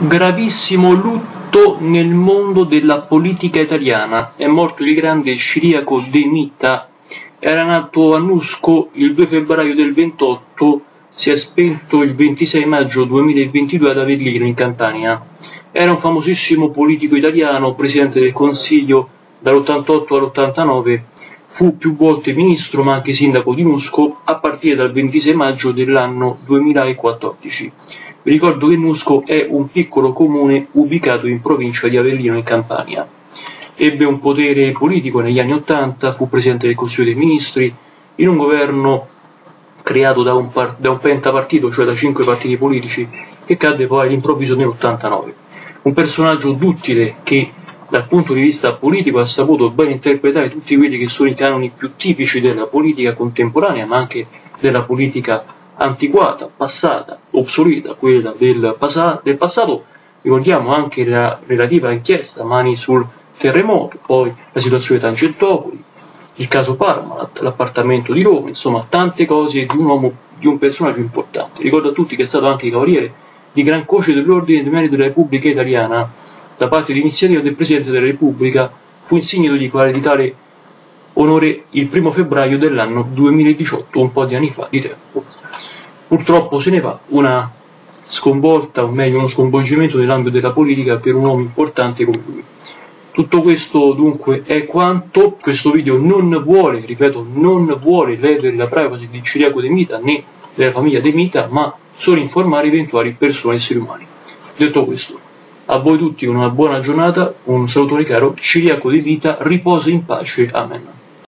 Gravissimo lutto nel mondo della politica italiana. È morto il grande Ciriaco De Mita. Era nato a Nusco il 2 febbraio del 28, si è spento il 26 maggio 2022 ad Avellino in Campania. Era un famosissimo politico italiano, presidente del Consiglio dall'88 all'89, fu più volte ministro ma anche sindaco di Nusco a partire dal 26 maggio dell'anno 2014. Vi ricordo che Nusco è un piccolo comune ubicato in provincia di Avellino in Campania. Ebbe un potere politico negli anni Ottanta, fu presidente del Consiglio dei Ministri, in un governo creato da un, par- da un pentapartito, cioè da cinque partiti politici, che cadde poi all'improvviso nell'89. Un personaggio duttile che dal punto di vista politico ha saputo ben interpretare tutti quelli che sono i canoni più tipici della politica contemporanea, ma anche della politica antiquata, passata, obsoleta, quella del, pasa- del passato, ricordiamo anche la relativa inchiesta Mani sul terremoto, poi la situazione Tangentopoli, il caso Parmalat, l'appartamento di Roma, insomma tante cose di un uomo, di un personaggio importante. Ricordo a tutti che è stato anche cavaliere di Gran Croce dell'Ordine di Merito della Repubblica Italiana da parte di iniziativa del Presidente della Repubblica, fu insignito di quale tale onore il primo febbraio dell'anno 2018, un po' di anni fa di tempo. Purtroppo se ne va una sconvolta, o meglio uno sconvolgimento nell'ambito della politica per un uomo importante come lui. Tutto questo dunque è quanto questo video non vuole, ripeto, non vuole ledere la privacy di Ciriaco De Mita né della famiglia De Mita, ma solo informare eventuali persone e esseri umani. Detto questo, a voi tutti una buona giornata, un salutone caro, Ciriaco De Mita, riposa in pace, amen.